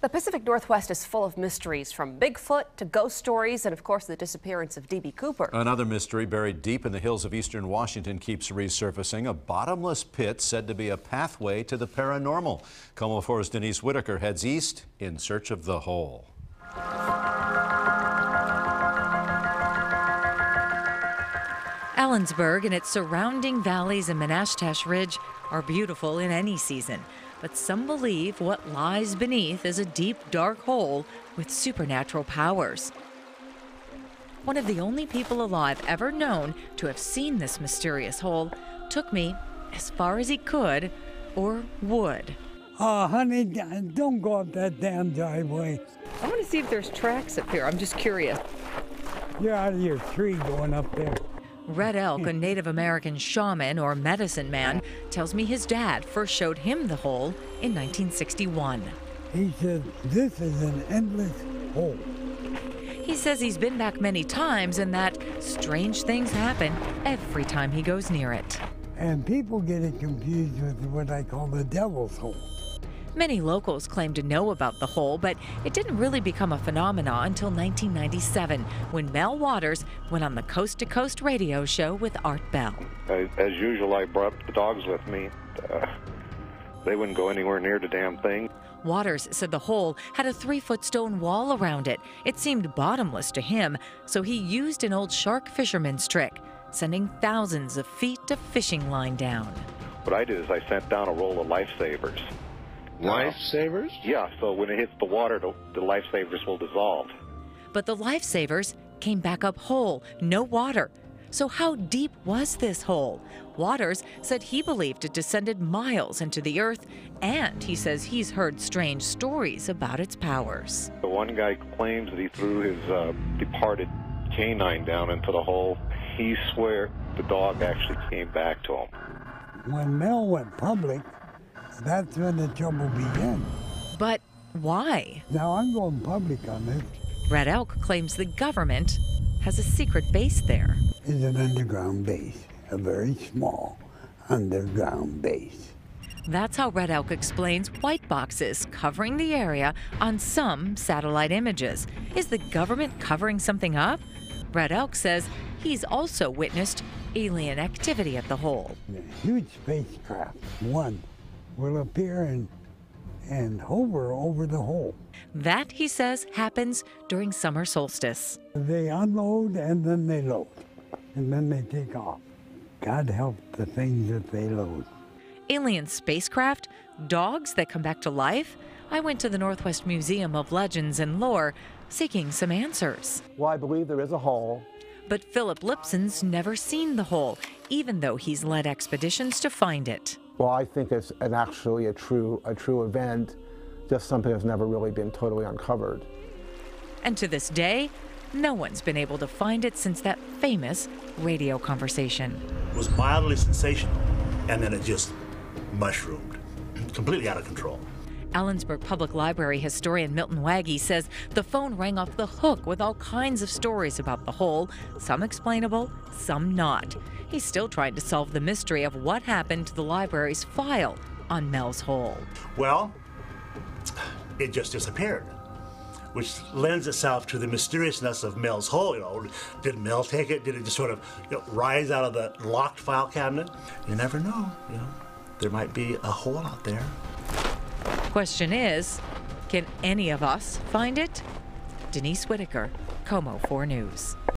The Pacific Northwest is full of mysteries, from Bigfoot to ghost stories and, of course, the disappearance of D.B. Cooper. Another mystery buried deep in the hills of eastern Washington keeps resurfacing. A bottomless pit said to be a pathway to the paranormal. KOMO 4's Denise Whitaker heads east in search of the hole. Ellensburg and its surrounding valleys and Manastash Ridge are beautiful in any season, but some believe what lies beneath is a deep, dark hole with supernatural powers. One of the only people alive ever known to have seen this mysterious hole took me as far as he could or would. Oh, honey, don't go up that damn driveway. I want to see if there's tracks up here. I'm just curious. You're out of your tree going up there. Red Elk, a Native American shaman or medicine man, tells me his dad first showed him the hole in 1961. He said, This is an endless hole. He says he's been back many times and that strange things happen every time he goes near it. And people get it confused with what I call the devil's hole. Many locals claim to know about the hole, but it didn't really become a phenomenon until 1997 when Mel Waters went on the Coast to Coast radio show with Art Bell. As usual, I brought the dogs with me. Uh, they wouldn't go anywhere near the damn thing. Waters said the hole had a three foot stone wall around it. It seemed bottomless to him, so he used an old shark fisherman's trick, sending thousands of feet of fishing line down. What I did is I sent down a roll of lifesavers. Lifesavers? Yeah, so when it hits the water, the, the lifesavers will dissolve. But the lifesavers came back up whole, no water. So, how deep was this hole? Waters said he believed it descended miles into the earth, and he says he's heard strange stories about its powers. The one guy claims that he threw his uh, departed canine down into the hole. He swear the dog actually came back to him. When Mel went public, that's when the trouble began. But why? Now I'm going public on this. Red Elk claims the government has a secret base there. It's an underground base, a very small underground base. That's how Red Elk explains white boxes covering the area on some satellite images. Is the government covering something up? Red Elk says he's also witnessed alien activity at the hole. A huge spacecraft, one will appear and, and hover over the hole. That, he says, happens during summer solstice. They unload and then they load, and then they take off. God help the things that they load. Alien spacecraft? Dogs that come back to life? I went to the Northwest Museum of Legends and Lore seeking some answers. Well, I believe there is a hole. But Philip Lipson's never seen the hole, even though he's led expeditions to find it. Well, I think it's an actually a true, a true event, just something that's never really been totally uncovered. And to this day, no one's been able to find it since that famous radio conversation. It was mildly sensational, and then it just mushroomed, completely out of control. Ellensburg Public Library historian Milton Waggy says the phone rang off the hook with all kinds of stories about the hole, some explainable, some not. He's still trying to solve the mystery of what happened to the library's file on Mel's hole. Well, it just disappeared, which lends itself to the mysteriousness of Mel's hole. You know, did Mel take it? Did it just sort of you know, rise out of the locked file cabinet? You never know. You know, there might be a hole out there. Question is, can any of us find it? Denise Whitaker, KOMO 4 News.